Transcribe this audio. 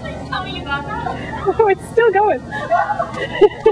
Please tell me you got that. Oh, it's still going.